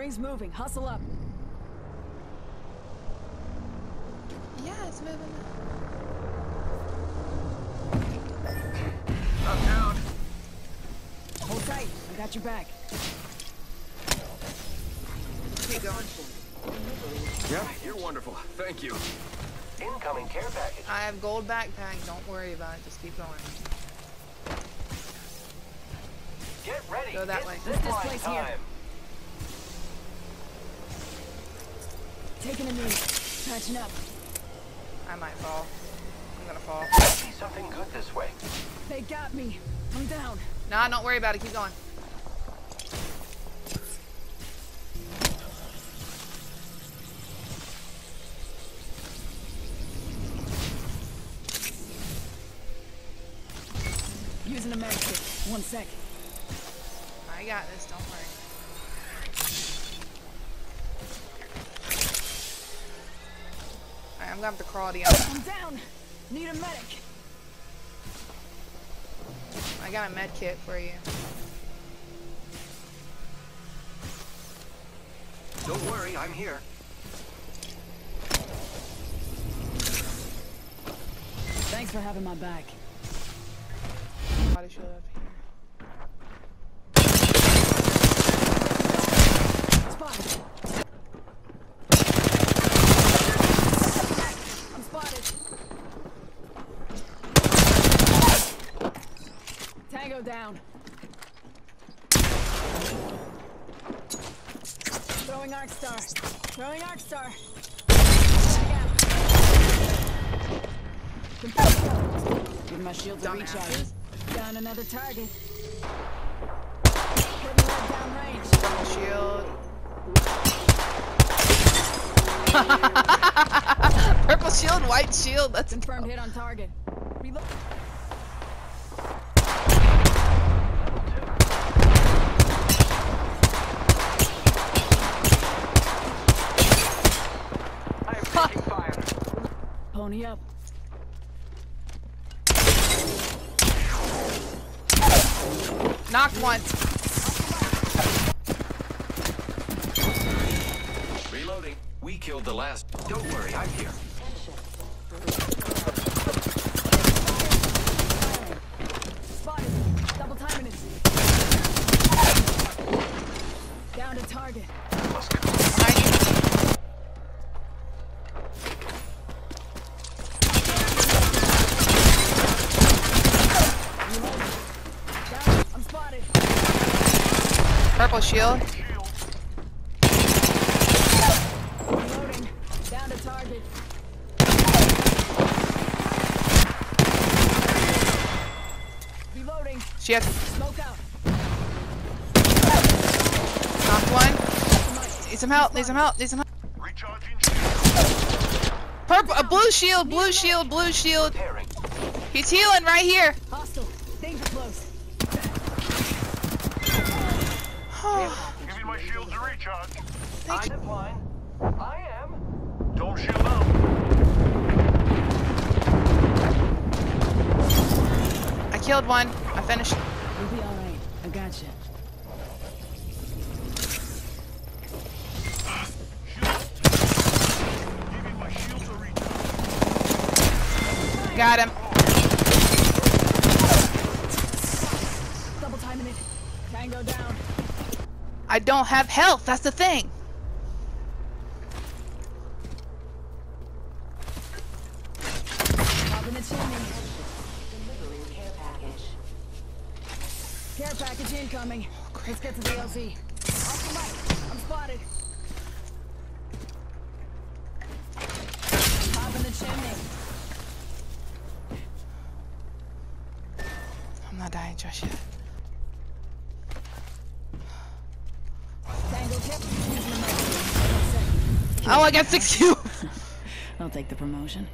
ring's moving. Hustle up. Yeah, it's moving. Up down. Hold tight. I got your back. Keep going. Yeah, you're wonderful. Thank you. Incoming care package. I have gold backpack. Don't worry about it. Just keep going. Get ready. Go that it's way. This line place here. Taking a knee. Patching up. I might fall. I'm gonna fall. I see something good this way. They got me. I'm down. Nah, don't worry about it. Keep going. Using a med kit. One sec. I got this. Don't worry. Alright, I'm gonna have to crawl to you. I'm down. Need a medic. I got a med kit for you. Don't worry, I'm here. Thanks for having my back. Body shield up here. Spotted. I'm spotted. Tango down. Throwing arc star. Throwing arc star. Give my shield to recharge. Dumbasses. Down another target. Down range. Purple shield. Purple shield, white shield. That's Confirmed hit on target. Reload. I am taking fire. Pony up. knocked one. Reloading. We killed the last. Don't worry, I'm here. Spotted. Double timing it. Down to target. Purple shield. She has one. Need some help. Need some help. Need some help. Purple, a blue shield. Blue shield. Blue shield. He's healing right here. Shields a recharge. I zip line. I am. Don't shield up. I killed one. I finished. You'll be alright. I got you. Giving my shields a recharge. Got him. Double timing it. Tango down. I don't have health. That's the thing. Top the chimney. Care package incoming. Let's get to the LZ. Off the mic. I'm spotted. Top in the chimney. I'm not dying just yet. Tango tip. Using the mic. Oh, I got six kills. I'll take the promotion.